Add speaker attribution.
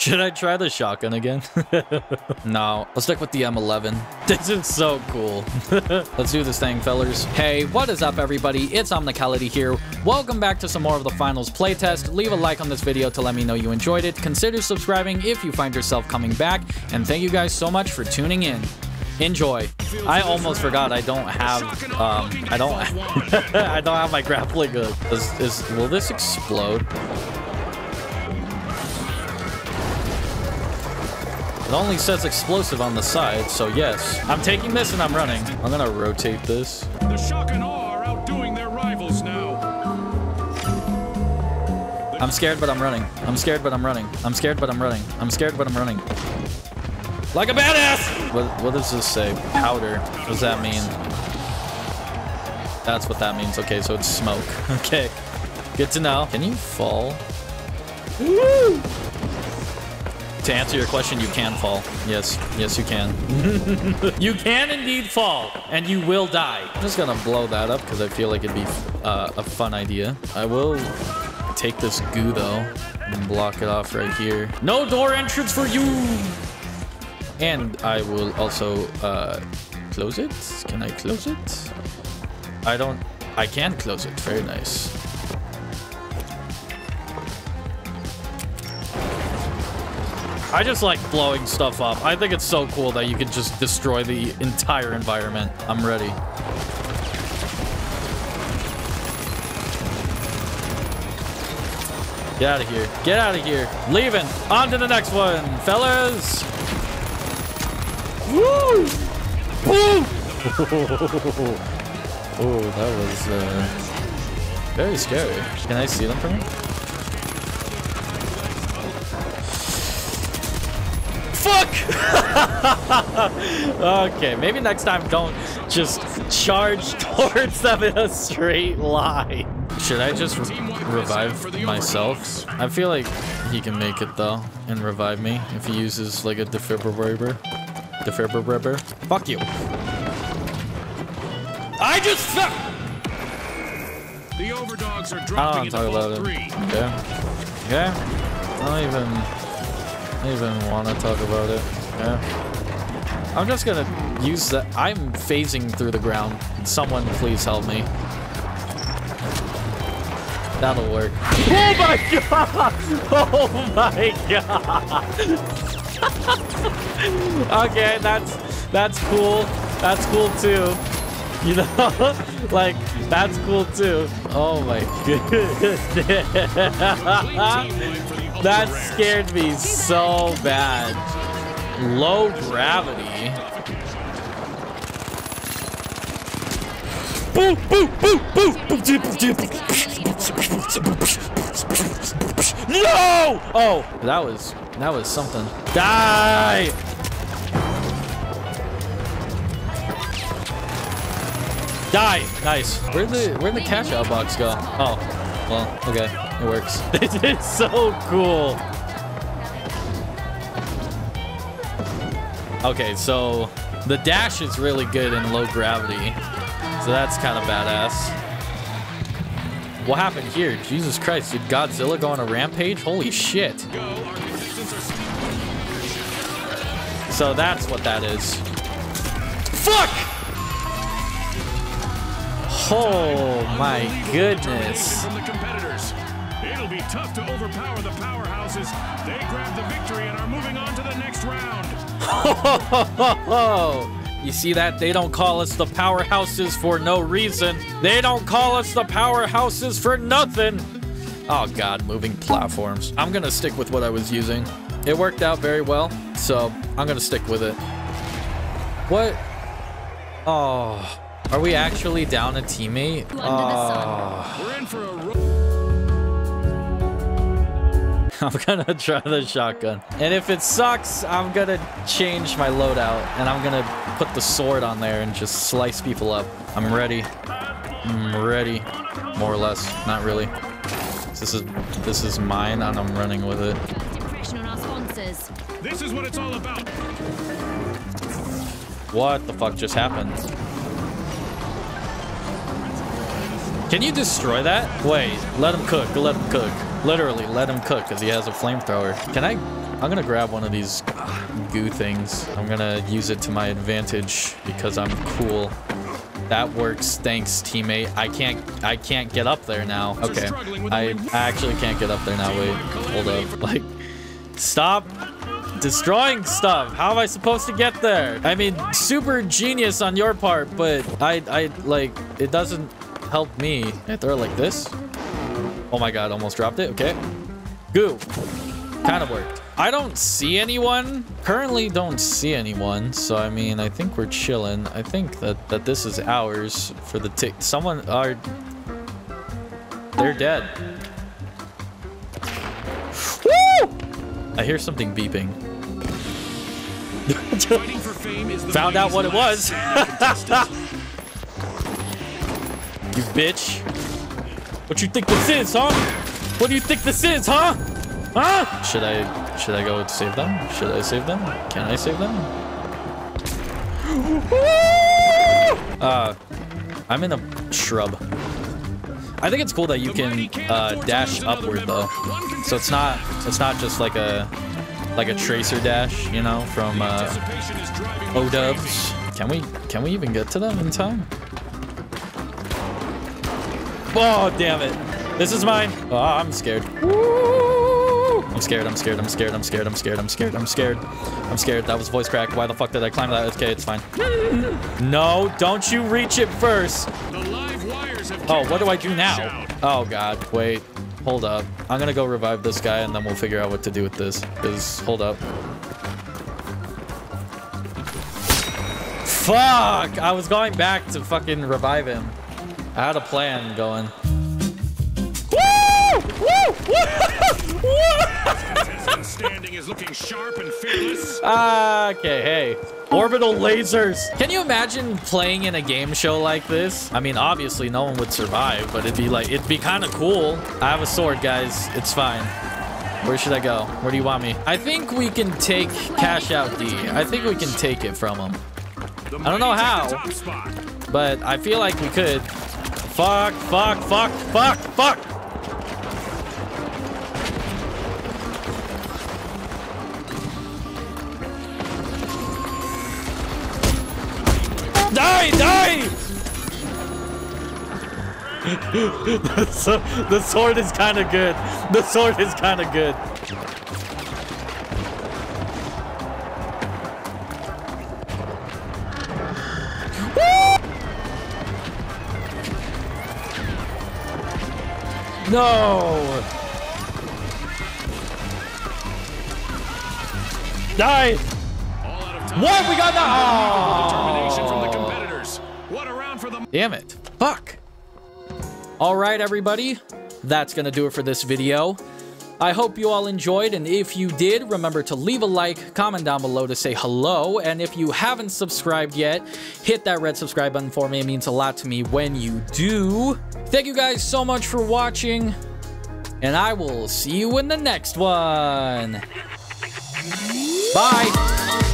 Speaker 1: Should I try the shotgun again? no, let's stick with the M11. This is so cool. let's do this thing, fellers. Hey, what is up, everybody? It's Omnikality here. Welcome back to some more of the finals playtest. Leave a like on this video to let me know you enjoyed it. Consider subscribing if you find yourself coming back. And thank you guys so much for tuning in. Enjoy. I almost forgot I don't have, um, I don't, I don't have my grappling hook. Is, is, will this explode? It only says explosive on the side, so yes. I'm taking this and I'm running. I'm gonna rotate this.
Speaker 2: The Shock and Awe are outdoing their rivals now.
Speaker 1: I'm scared, but I'm running. I'm scared, but I'm running. I'm scared, but I'm running. I'm scared, but I'm running. Like a badass! What, what does this say? Powder. What does that mean? That's what that means. Okay, so it's smoke. Okay. Good to know. Can you fall? Woo! To answer your question, you can fall. Yes, yes, you can. you can indeed fall, and you will die. I'm just gonna blow that up because I feel like it'd be uh, a fun idea. I will take this goo though and block it off right here. No door entrance for you. And I will also uh, close it. Can I close it? I don't. I can close it. Very nice. I just like blowing stuff up. I think it's so cool that you can just destroy the entire environment. I'm ready. Get out of here. Get out of here. Leaving. On to the next one, fellas. Woo! Woo! oh, that was uh, very scary. Can I see them from here? okay, maybe next time don't just charge towards them in a straight line. Should I just re revive myself? I feel like he can make it though and revive me if he uses like a defibrillator. Defibrillator. Fuck you. I just fell.
Speaker 2: The overdogs are
Speaker 1: I
Speaker 2: dropping
Speaker 1: don't talk about it.
Speaker 2: three.
Speaker 1: Yeah. Yeah. I don't even. I even want to talk about it. Yeah. I'm just gonna use the- I'm phasing through the ground. Someone please help me. That'll work. Oh my god! Oh my god! okay, that's that's cool. That's cool too. You know, like that's cool too. Oh my goodness! That scared me so bad. Low gravity. Boo, boo, boo, boo, No! Oh, that was that was something. Die! Die! Nice. Where'd the where'd the cash out box go? Oh, well, okay, it works. This is so cool. Okay, so the dash is really good in low gravity, so that's kind of badass. What happened here? Jesus Christ, did Godzilla go on a rampage? Holy shit. So that's what that is. Fuck! Oh my goodness.
Speaker 2: Be tough to overpower the powerhouses. They grabbed the victory and are moving on to the next round.
Speaker 1: You see that? They don't call us the powerhouses for no reason. They don't call us the powerhouses for nothing. Oh god, moving platforms. I'm gonna stick with what I was using. It worked out very well, so I'm gonna stick with it. What? Oh, are we actually down a teammate? Oh. I'm gonna try the shotgun. And if it sucks, I'm gonna change my loadout and I'm gonna put the sword on there and just slice people up. I'm ready. I'm ready. More or less. Not really. This is this is mine and I'm running with it.
Speaker 3: Pressure on our sponsors.
Speaker 2: This is what it's all about.
Speaker 1: What the fuck just happened? Can you destroy that? Wait, let him cook. Let him cook. Literally, let him cook because he has a flamethrower. Can I I'm gonna grab one of these goo things. I'm gonna use it to my advantage because I'm cool. That works. Thanks, teammate. I can't I can't get up there now. Okay. I I actually can't get up there now. Wait. Hold up. Like stop destroying stuff. How am I supposed to get there? I mean, super genius on your part, but I I like it doesn't help me. Can I throw it like this? Oh my god, almost dropped it. Okay. Goo. Kind of worked. I don't see anyone. Currently don't see anyone. So, I mean, I think we're chilling. I think that, that this is ours for the tick. Someone are... They're dead. Woo! I hear something beeping. Found out what it was. you bitch. What you think this is, huh? What do you think this is, huh? Huh? Should I should I go save them? Should I save them? Can I save them? uh I'm in a shrub. I think it's cool that you can uh, dash upward though. So it's not it's not just like a like a tracer dash, you know, from uh O-dubs. Can we can we even get to them in time? Oh, damn it. This is mine. Oh, I'm scared. I'm scared, I'm scared, I'm scared, I'm scared, I'm scared, I'm scared, I'm scared. I'm scared. That was voice crack. Why the fuck did I climb that? Okay, it's fine. No, don't you reach it first. Oh, what do I do now? Oh, God. Wait. Hold up. I'm gonna go revive this guy, and then we'll figure out what to do with this. Because, hold up. Fuck! I was going back to fucking revive him. I had a plan going. Woo! Woo! Woo!
Speaker 2: standing is looking sharp and fearless.
Speaker 1: Ah, okay, hey. Orbital lasers. Can you imagine playing in a game show like this? I mean, obviously no one would survive, but it'd be like, it'd be kind of cool. I have a sword, guys. It's fine. Where should I go? Where do you want me? I think we can take Cash Out D. I think we can take it from him. I don't know how, but I feel like we could. Fuck, fuck, fuck, fuck, fuck. Die, die! the, the sword is kind of good. The sword is kind of good. No! Die! What? We got that! Ah! Oh. Damn it. Fuck. All right, everybody. That's going to do it for this video. I hope you all enjoyed, and if you did, remember to leave a like, comment down below to say hello, and if you haven't subscribed yet, hit that red subscribe button for me. It means a lot to me when you do. Thank you guys so much for watching, and I will see you in the next one. Bye.